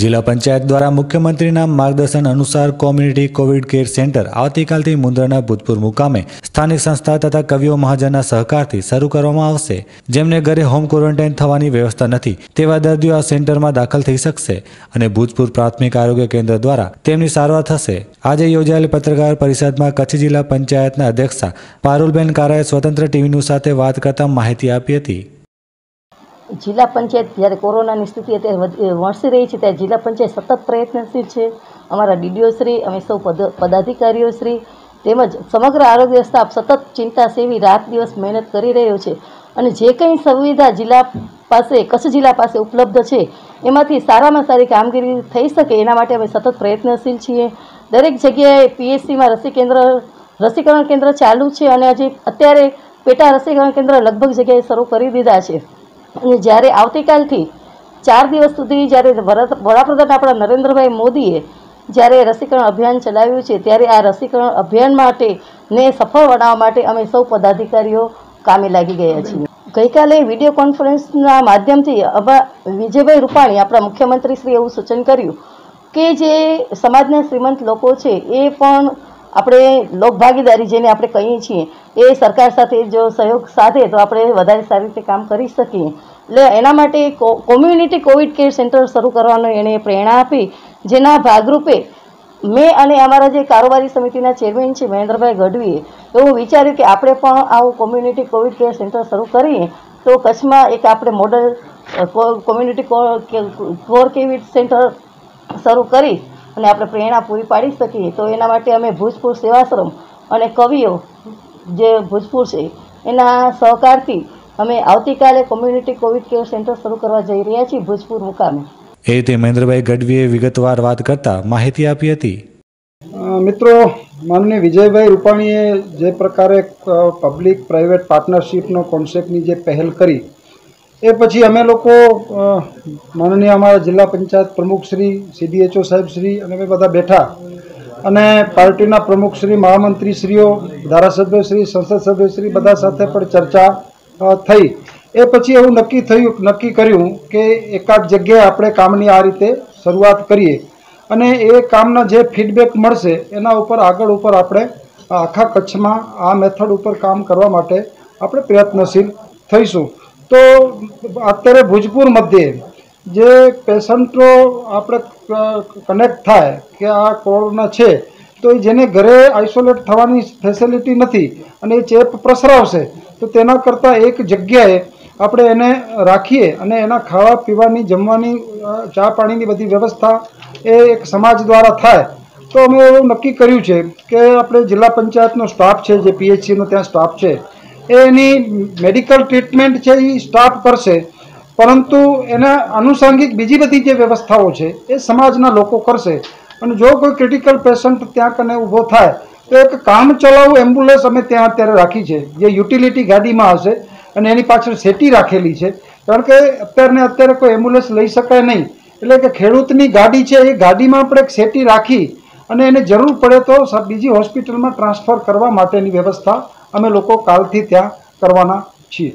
જિલ્લા પંચાયત દ્વારા મુખ્યમંત્રીના માર્ગદર્શન અનુસાર કોમ્યુનિટી કોવિડ કેર સેન્ટર આવતીકાલથી મુન્દ્રાના ભૂતપૂર્વ મુકામે સ્થાનિક સંસ્થા તથા કવિઓ મહાજનના સહકારથી શરૂ કરવામાં આવશે. જેમને ઘરે હોમ ક્વોરન્ટાઇન થવાની વ્યવસ્થા નથી, તેવા દર્દીઓ આ સેન્ટરમાં દાખલ થઈ શકશે અને ભૂતપૂર્વ પ્રાથમિક આરોગ્ય કેન્દ્ર દ્વારા તેમની સારવાર થશે. આજે યોજાયેલી પત્રકાર પરિષદમાં કચ્છ જિલ્લા પંચાયતના અધ્યક્ષા પારુલબેન કારાએ સ્વતંત્ર ટીવીનું સાથે વાત કરતા માહિતી આપી હતી. જિલ્લા પંચાયત જ્યારે કોરોનાની સ્થિતિ અત્યારે વણસી રહી છે, ત્યારે જિલ્લા પંચાયત સતત પ્રયત્નશીલ છે. અમારા ડીડીઓ શ્રી, અમે સૌ પદ, પદાધિકારીઓ શ્રી, તેમજ સમગ્ર આરોગ્ય સ્ટાફ સતત ચિંતા સેવી રાત દિવસ મહેનત કરી રહ્યો છે. અને જે કંઈ સુવિધા જિલ્લા પાસે, કચ્છ જિલ્લા પાસે ઉપલબ્ધ છે, એમાંથી સારામાં સારી કામગીરી થઈ શકે એના માટે અમે સતત પ્રયત્નશીલ છીએ. દરેક જગ્યાએ પીએચસીમાં રસી કેન્દ્ર, રસીકરણ કેન્દ્ર ચાલુ છે અને હજી અત્યારે પેટા રસીકરણ કેન્દ્ર લગભગ જગ્યાએ શરૂ કરી દીધા છે. અને જ્યારે આવતીકાલથી ચાર દિવસ સુધી જ્યારે વડાપ્રધાન આપણા નરેન્દ્રભાઈ મોદીએ જ્યારે રસીકરણ અભિયાન ચલાવ્યું છે, ત્યારે આ રસીકરણ અભિયાન માટે ને સફળ બનાવવા માટે અમે સૌ પદાધિકારીઓ કામે લાગી ગયા છીએ. ગઈકાલે વીડિયો કોન્ફરન્સના માધ્યમથી વિજયભાઈ રૂપાણી, આપણા મુખ્યમંત્રીશ્રીએ એવું સૂચન કર્યું કે જે સમાજના શ્રીમંત લોકો છે, એ પણ આપણે લોકભાગીદારી જેને આપણે કહીએ છીએ, એ સરકાર સાથે જો સહયોગ સાધે તો આપણે વધારે સારી રીતે કામ કરી શકીએ. એટલે એના માટે કોમ્યુનિટી કોવિડ કેર સેન્ટર શરૂ કરવાનો એણે પ્રેરણા આપી, જેના ભાગરૂપે મેં અને અમારા જે કારોબારી સમિતિના ચેરમેન છે મહેન્દ્રભાઈ ગઢવીએ એવું વિચાર્યું કે આપણે પણ આવું કોમ્યુનિટી કોવિડ કેર સેન્ટર શરૂ કરીએ, તો કચ્છમાં એક આપણે model community care COVID centre શરૂ કરી અને આપણે પ્રેરણા પૂરી પાડી શકીએ તો એના માટે અમે ભૂજપુર સેવાશ્રમ અને કવિઓ જે ભૂજપુર છે એના સહકારથી અમે આવતીકાલે કોમ્યુનિટી કોવિડ કેર સેન્ટર શરૂ કરવા જઈ રહ્યા છીએ ભૂજપુર મુકામે. એ રીતે મહેન્દ્રભાઈ ગઢવીએ વિગતવાર વાત કરતા માહિતી આપી હતી. મિત્રો માનનીય વિજયભાઈ રૂપાણીએ જે પ્રકારે પબ્લિક પ્રાઇવેટ પાર્ટનરશિપનો કોન્સેપ્ટની જે પહેલ કરી એ પછી અમે લોકો માનનીય અમારા જિલ્લા પંચાયત પ્રમુખશ્રી સીડીએચઓ સાહેબશ્રી અને અમે બધા બેઠા. અને પાર્ટીના પ્રમુખશ્રી મહામંત્રીશ્રીઓ ધારાસભ્યશ્રી સંસદ સભ્યશ્રી બધા સાથે પણ ચર્ચા થઈ. એ પછી એવું નક્કી થયું, નક્કી કર્યું કે એકાદ જગ્યાએ આપણે કામની આ રીતે શરૂઆત કરીએ. અને એ કામના જે ફીડબેક મળશે, એના ઉપર આગળ ઉપર આપણે આખા કચ્છમાં આ મેથડ ઉપર કામ કરવા માટે આપણે પ્રયત્નશીલ થઈશું. તો અત્યારે ભુજપુર મધ્યે જે પેશન્ટો આપણે કનેક્ટ થાય કે આ કોરોના છે, તો જેને ઘરે આઇસોલેટ થવાની ફેસિલિટી નથી અને એ ચેપ પ્રસરાવશે, તો તેના કરતાં એક જગ્યાએ આપણે એને રાખીએ અને એના ખાવા પીવાની, જમવાની ચા પાણીની બધી વ્યવસ્થા એ એક સમાજ દ્વારા થાય. તો અમે એવું નક્કી કર્યું છે કે આપણે જિલ્લા પંચાયતનો સ્ટાફ છે, જે પીએચસીનો ત્યાં સ્ટાફ છે એની મેડિકલ ટ્રીટમેન્ટ છે એ સ્ટાફ કરશે. પરંતુ એના આનુષાંગિક બીજી બધી જે વ્યવસ્થાઓ છે, એ સમાજના લોકો કરશે. અને જો કોઈ ક્રિટિકલ પેશન્ટ ત્યાં કને ઊભો થાય, તો એક કામ ચલાવ એમ્બ્યુલન્સ અમે ત્યાં અત્યારે રાખી છે, જે યુટિલિટી ગાડીમાં હશે અને એની પાછળ સેટી રાખેલી છે. કારણ કે અત્યારને અત્યારે કોઈ એમ્બ્યુલન્સ લઈ શકાય નહીં. એટલે કે ખેડૂતની ગાડી છે, એ ગાડીમાં આપણે એક સેટી રાખી અને એને જરૂર પડે તો બીજી હોસ્પિટલમાં ટ્રાન્સફર કરવા માટેની વ્યવસ્થા અમે લોકો કાલથી ત્યાં કરવાના છીએ.